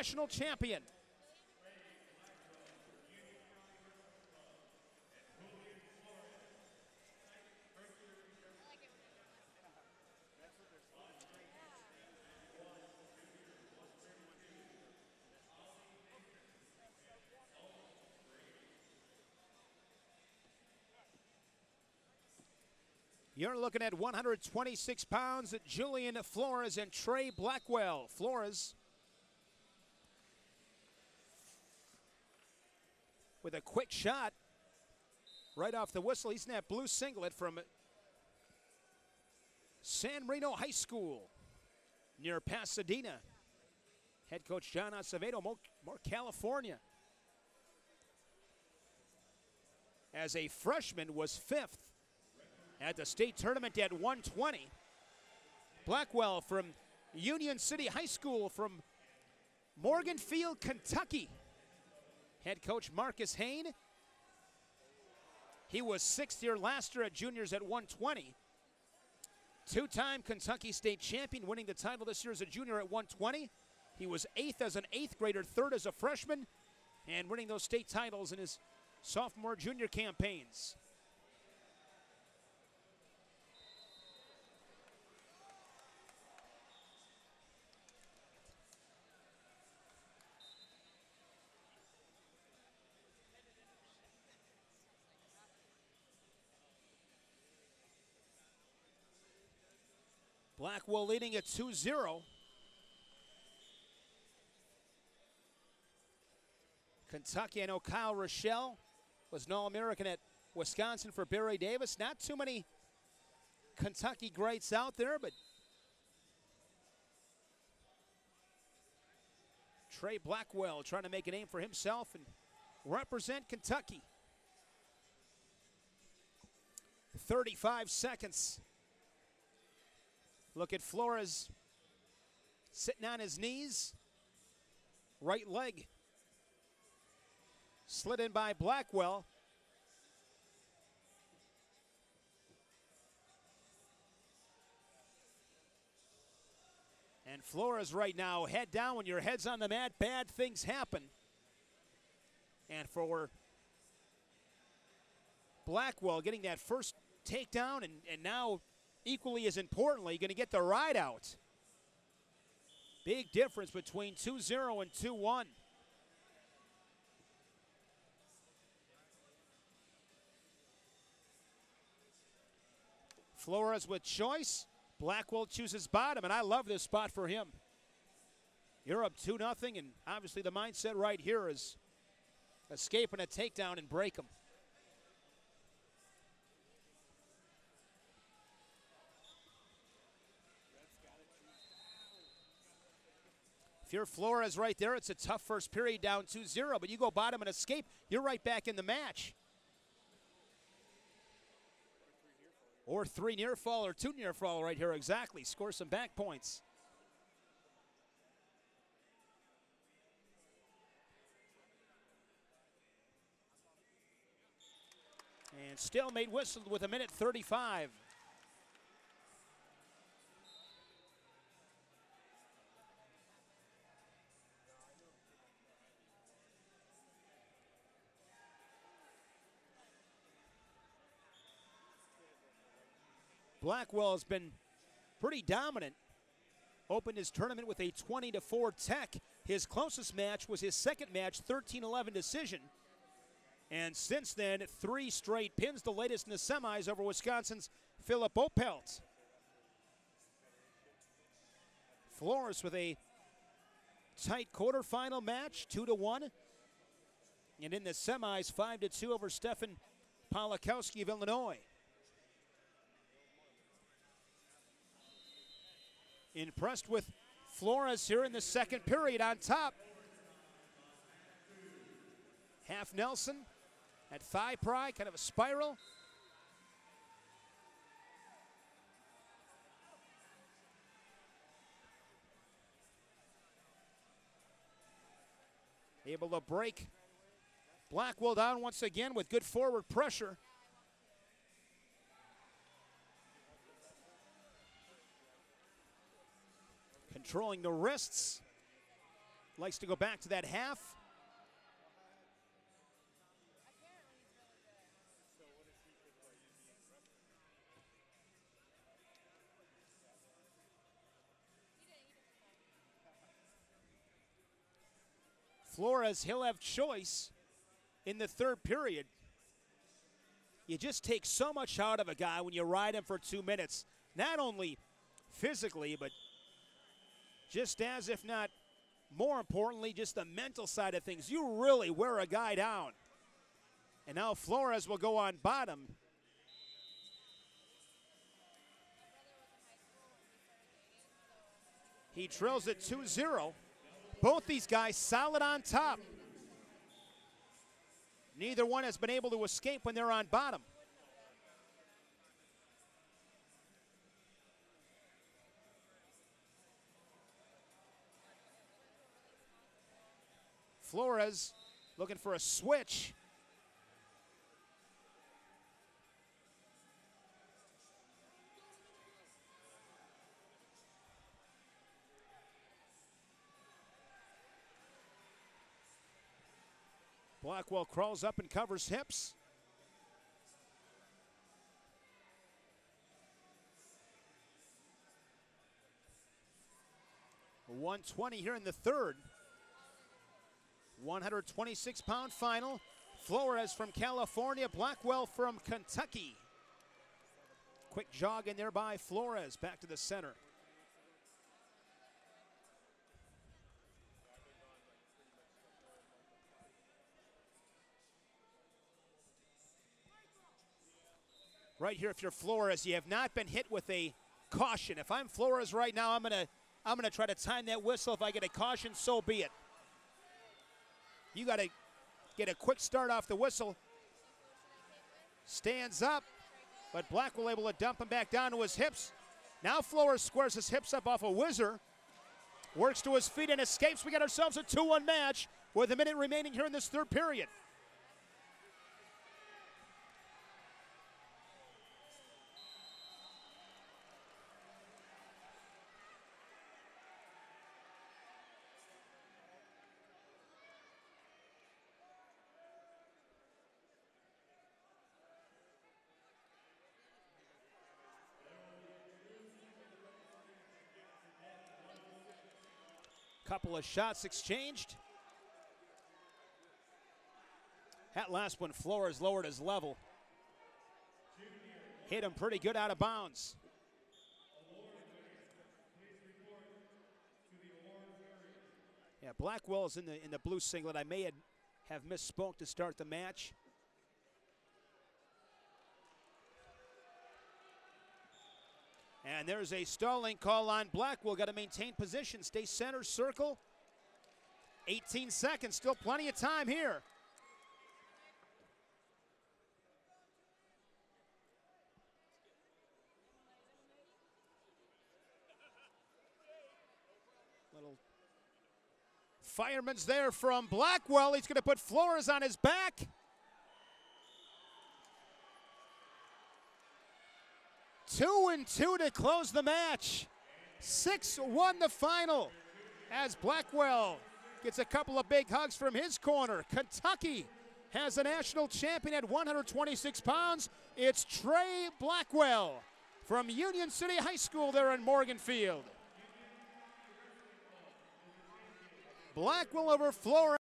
national champion. You're looking at 126 pounds, at Julian Flores and Trae Blackwell. Flores with a quick shot right off the whistle. He's in that blue singlet from San Marino High School near Pasadena. Head coach John Acevedo, more, more California. As a freshman, was fifth at the state tournament at 120. Blackwell from Union City High School from Morganfield, Kentucky. Head coach Marcus Hain. He was sixth year last year at juniors at 120. Two time Kentucky State champion, winning the title this year as a junior at 120. He was eighth as an eighth grader, third as a freshman, and winning those state titles in his sophomore junior campaigns. Blackwell leading at 2 0. Kentucky, I know Kyle Ruschell was an All American at Wisconsin for Barry Davis. Not too many Kentucky greats out there, but Trae Blackwell trying to make a name for himself and represent Kentucky. 35 seconds Look at Flores sitting on his knees. Right leg slid in by Blackwell. And Flores right now, head down. When your head's on the mat, bad things happen. And for Blackwell getting that first takedown and, and now equally as importantly, going to get the ride out. Big difference between 2 0 and 2 1. Flores with choice. Blackwell chooses bottom, and I love this spot for him. You're up 2 0, and obviously the mindset right here is escaping a takedown and break him. If you're Flores right there, it's a tough first period down 2 0, but you go bottom and escape, you're right back in the match. Or three near fall or two near fall right here, exactly. Score some back points. And stalemate whistled with a minute 35. Blackwell has been pretty dominant. Opened his tournament with a 20 to 4 tech. His closest match was his second match, 13 11 decision. And since then, three straight pins, the latest in the semis over Wisconsin's Philip Opelt. Flores with a tight quarterfinal match, 2 to 1. And in the semis, 5 to 2 over Stefan Polakowski of Illinois. Impressed with Flores here in the second period on top. Half Nelson at thigh pry, kind of a spiral. Able to break Blackwell down once again with good forward pressure. Controlling the wrists. likes to go back to that half. Flores, he'll have choice in the third period. You just take so much out of a guy when you ride him for two minutes, not only physically, but just as, if not more importantly, just the mental side of things. You really wear a guy down. And now Flores will go on bottom. He trails it 2 0. Both these guys solid on top. Neither one has been able to escape when they're on bottom. Flores looking for a switch. Blackwell crawls up and covers hips. One twenty here in the third. 126 pound final. Flores from California, Blackwell from Kentucky. Quick jog in there by Flores back to the center. Right here, if you're Flores, you have not been hit with a caution. If I'm Flores right now, I'm gonna I'm gonna try to time that whistle. If I get a caution, so be it. You got to get a quick start off the whistle. Stands up, but Blackwell able to dump him back down to his hips. Now Flores squares his hips up off a whizzer. Works to his feet and escapes. We got ourselves a 2 1 match with a minute remaining here in this third period. Couple of shots exchanged. That last one, Flores lowered his level. Hit him pretty good out of bounds. Yeah, Blackwell is in the in the blue singlet. I may have misspoke to start the match. And there's a stalling call on Blackwell. Got to maintain position. Stay center circle. 18 seconds. Still plenty of time here. Little fireman's there from Blackwell. He's going to put Flores on his back. Two and two to close the match. 6 1 the final as Blackwell gets a couple of big hugs from his corner. Kentucky has a national champion at 126 pounds. It's Trae Blackwell from Union City High School there in Morganfield. Blackwell over Flores.